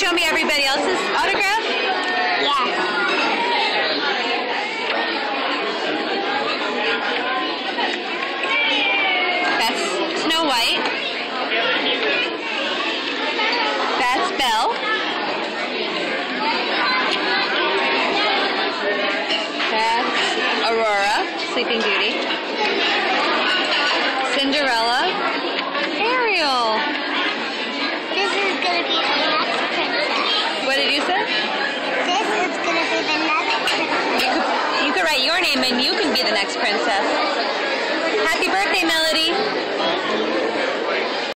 show me everybody else's autograph? Yes. That's Snow White. That's Belle. That's Aurora, Sleeping Beauty. Your name and you can be the next princess. Happy birthday, Melody.